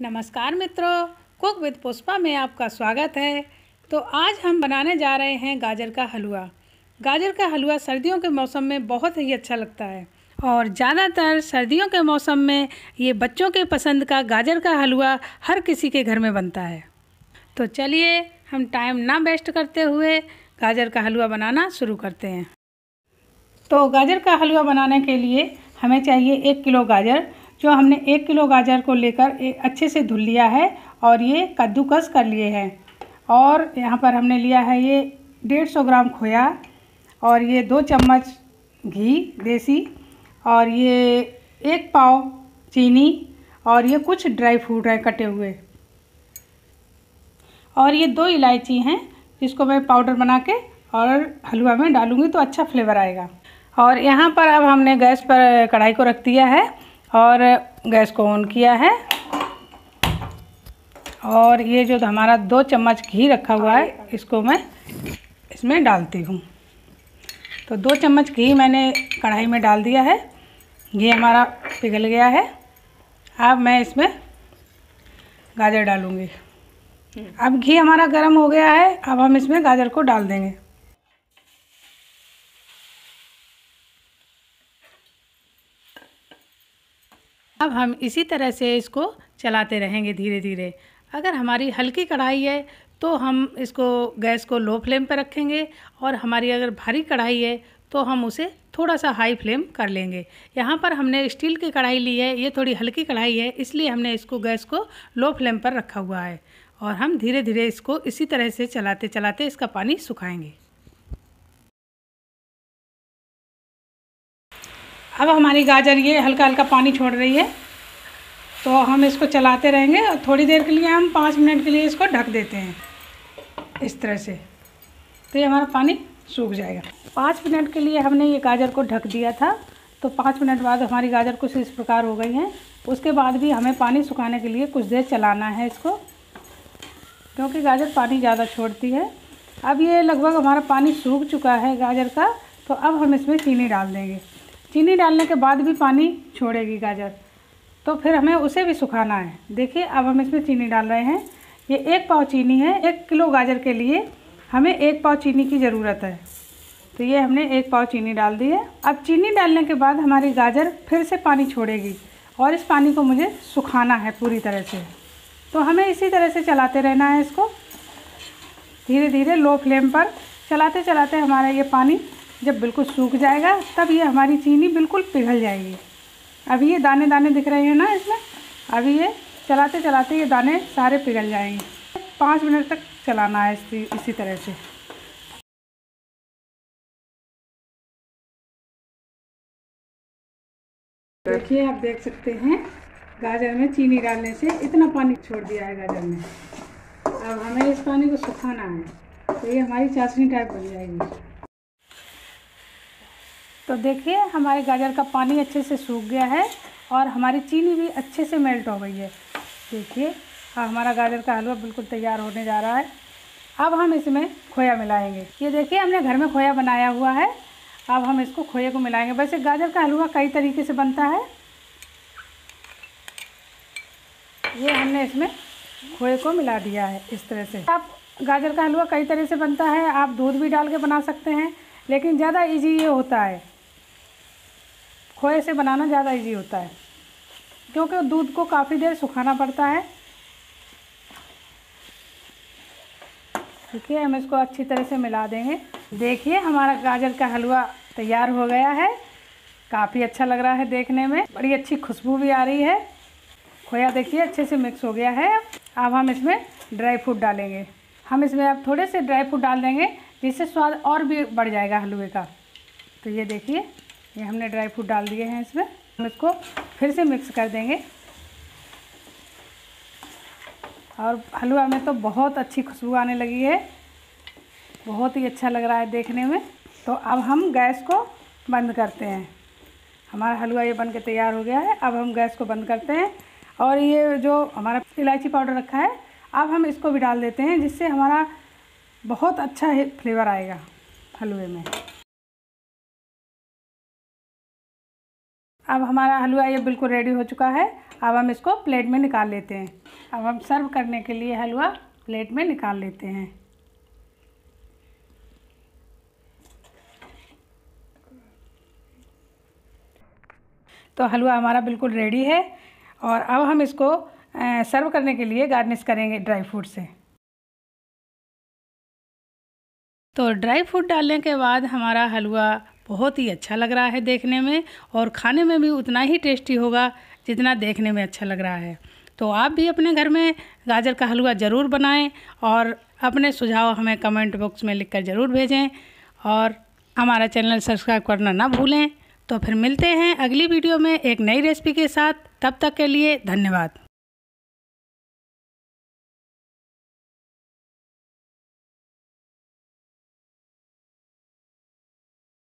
नमस्कार मित्रों, cook with Pushpa में आपका स्वागत है। तो आज हम बनाने जा रहे हैं गाजर का हलवा। गाजर का हलवा सर्दियों के मौसम में बहुत ही अच्छा लगता है। और ज़्यादातर सर्दियों के मौसम में ये बच्चों के पसंद का गाजर का हलवा हर किसी के घर में बनता है। तो चलिए, हम टाइम ना वेस्ट करते हुए गाजर का हलवा बनाना शुरू करते हैं। तो गाजर का हलवा बनाने के लिए हमें चाहिए एक किलो गाजर। जो हमने एक किलो गाजर को लेकर अच्छे से धुल लिया है और ये कद्दूकस कर लिए हैं। और यहाँ पर हमने लिया है ये डेढ़ सौ ग्राम खोया और ये दो चम्मच घी, देसी, और ये एक पाव चीनी, और ये कुछ ड्राई फ्रूट हैं कटे हुए। और ये दो इलायची हैं, जिसको मैं पाउडर बना के और हलवा में डालूँगी तो अच्छा फ्लेवर आएगा। और यहाँ पर अब हमने गैस पर कढ़ाई को रख दिया है। और गैस को ऑन किया है। और ये जो हमारा दो चम्मच घी रखा हुआ है, इसको मैं इसमें डालती हूँ। तो दो चम्मच घी मैंने कढ़ाई में डाल दिया है। घी हमारा पिघल गया है। अब मैं इसमें गाजर डालूँगी। अब घी हमारा गर्म हो गया है। अब हम इसमें गाजर को डाल देंगे। अब हम इसी तरह से इसको चलाते रहेंगे धीरे धीरे अगर हमारी हल्की कढ़ाई है तो हम इसको, गैस को लो फ्लेम पर रखेंगे और हमारी अगर भारी कढ़ाई है तो हम उसे थोड़ा सा हाई फ्लेम कर लेंगे। यहाँ पर हमने स्टील की कढ़ाई ली है, ये थोड़ी हल्की कढ़ाई है, इसलिए हमने इसको, गैस को लो फ्लेम पर रखा हुआ है और हम धीरे धीरे इसको इसी तरह से चलाते चलाते इसका पानी सुखाएँगे। अब हमारी गाजर ये हल्का हल्का पानी छोड़ रही है। तो हम इसको चलाते रहेंगे और थोड़ी देर के लिए हम पाँच मिनट के लिए इसको ढक देते हैं। इस तरह से। तो ये हमारा पानी सूख जाएगा। पाँच मिनट के लिए हमने ये गाजर को ढक दिया था। तो पाँच मिनट बाद हमारी गाजर कुछ इस प्रकार हो गई हैं। उसके बाद भी हमें पानी सुखाने के लिए कुछ देर चलाना है इसको, क्योंकि गाजर पानी ज़्यादा छोड़ती है। अब ये लगभग हमारा पानी सूख चुका है गाजर का। तो अब हम इसमें चीनी डाल देंगे। चीनी डालने के बाद भी पानी छोड़ेगी गाजर। तो फिर हमें उसे भी सुखाना है। देखिए, अब हम इसमें चीनी डाल रहे हैं। ये एक पाव चीनी है। एक किलो गाजर के लिए हमें एक पाव चीनी की ज़रूरत है। तो ये हमने एक पाव चीनी डाल दी है। अब चीनी डालने के बाद हमारी गाजर फिर से पानी छोड़ेगी और इस पानी को मुझे सुखाना है पूरी तरह से। तो हमें इसी तरह से चलाते रहना है इसको। धीरे धीरे लो फ्लेम पर। चलाते चलाते हमारा ये पानी जब बिल्कुल सूख जाएगा, तब ये हमारी चीनी बिल्कुल पिघल जाएगी। अभी ये दाने दाने दिख रहे हैं ना इसमें? अभी ये चलाते चलाते ये दाने सारे पिघल जाएँगे। पाँच मिनट तक चलाना है इसी इसी तरह से। देखिए, आप देख सकते हैं, गाजर में चीनी डालने से इतना पानी छोड़ दिया है गाजर में अब हमें इस पानी को सुखाना है तो ये हमारी चाशनी टाइप बन जाएगी। तो देखिए, हमारे गाजर का पानी अच्छे से सूख गया है और हमारी चीनी भी अच्छे से मेल्ट हो गई है। देखिए हमारा गाजर का हलवा बिल्कुल तैयार होने जा रहा है। अब हम इसमें खोया मिलाएँगे। ये देखिए, हमने घर में खोया बनाया हुआ है। अब हम इसको खोए को मिलाएँगे। वैसे गाजर का हलवा कई तरीके से बनता है। ये हमने इसमें खोए को मिला दिया है इस तरह से। आप गाजर का हलवा कई तरह से बनता है। आप दूध भी डाल के बना सकते हैं, लेकिन ज़्यादा इजी ये होता है। खोए से बनाना ज़्यादा इजी होता है। क्योंकि दूध को काफ़ी देर सुखाना पड़ता है। ठीक है हम इसको अच्छी तरह से मिला देंगे। देखिए, हमारा गाजर का हलवा तैयार हो गया है। काफ़ी अच्छा लग रहा है देखने में। बड़ी अच्छी खुशबू भी आ रही है। खोया देखिए, अच्छे से मिक्स हो गया है। अब हम इसमें ड्राई फ्रूट डालेंगे। हम इसमें अब थोड़े से ड्राई फ्रूट डाल देंगे, जिससे स्वाद और भी बढ़ जाएगा हलवे का। तो ये देखिए। ये हमने ड्राई फ्रूट डाल दिए हैं इसमें। हम इसको फिर से मिक्स कर देंगे। और हलवा में तो बहुत अच्छी खुशबू आने लगी है। बहुत ही अच्छा लग रहा है देखने में। तो अब हम गैस को बंद करते हैं। हमारा हलवा ये बन के तैयार हो गया है। अब हम गैस को बंद करते हैं। और ये जो हमारा इलायची पाउडर रखा है, अब हम इसको भी डाल देते हैं, जिससे हमारा बहुत अच्छा फ्लेवर आएगा हलवे में। अब हमारा हलवा ये बिल्कुल रेडी हो चुका है। अब हम इसको प्लेट में निकाल लेते हैं। अब हम सर्व करने के लिए हलवा प्लेट में निकाल लेते हैं। तो हलवा हमारा बिल्कुल रेडी है और अब हम इसको सर्व करने के लिए गार्निश करेंगे ड्राई फ्रूट से। तो ड्राई फ्रूट डालने के बाद हमारा हलवा बहुत ही अच्छा लग रहा है देखने में और खाने में भी उतना ही टेस्टी होगा जितना देखने में अच्छा लग रहा है। तो आप भी अपने घर में गाजर का हलवा ज़रूर बनाएँ और अपने सुझाव हमें कमेंट बॉक्स में लिखकर ज़रूर भेजें और हमारा चैनल सब्सक्राइब करना ना भूलें। तो फिर मिलते हैं अगली वीडियो में एक नई रेसिपी के साथ। तब तक के लिए धन्यवाद।